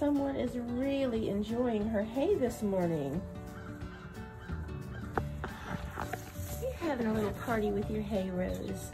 someone is really enjoying her hay this morning. You're having a little party with your hay, Rose.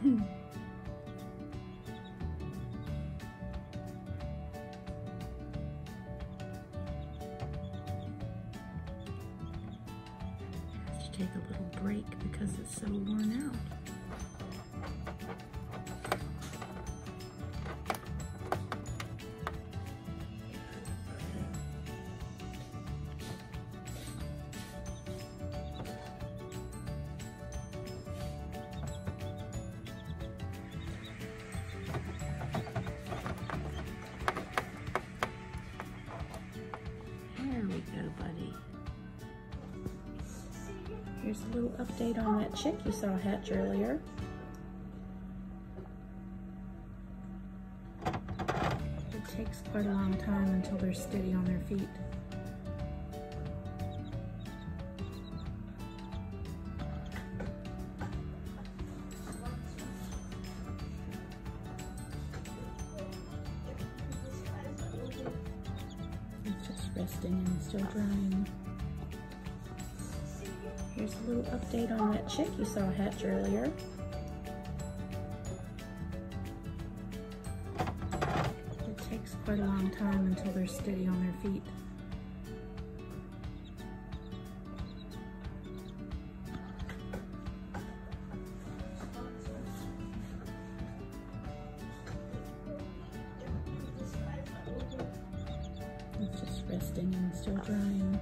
Take a little break because it's so worn out. Here's a little update on that chick you saw hatch earlier. It takes quite a long time until they're steady on their feet. It's just resting and still drying. Here's a little update on that chick you saw hatch earlier. It takes quite a long time until they're steady on their feet. It's just resting and still drying.